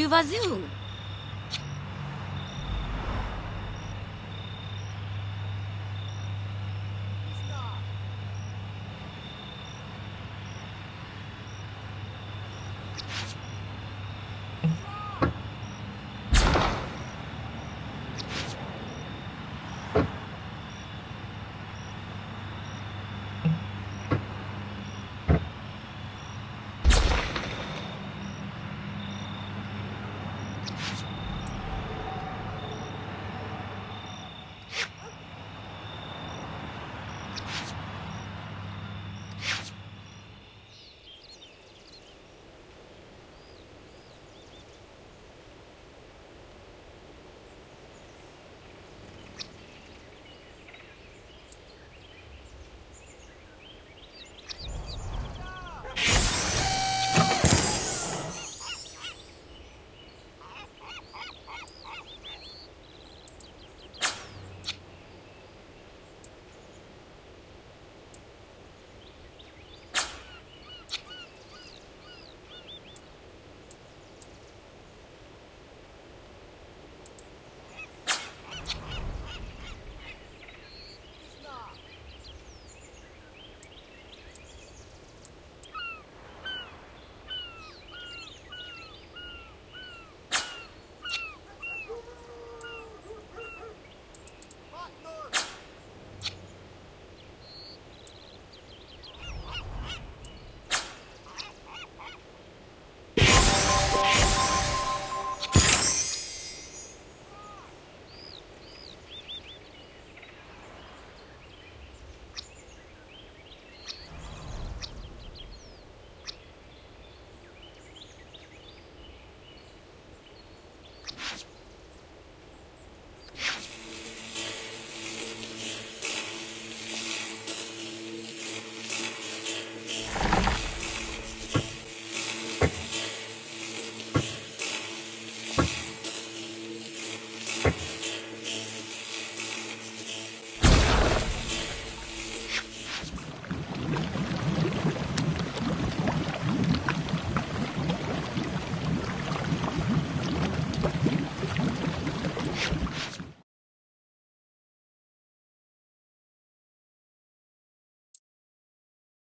to Vazoo.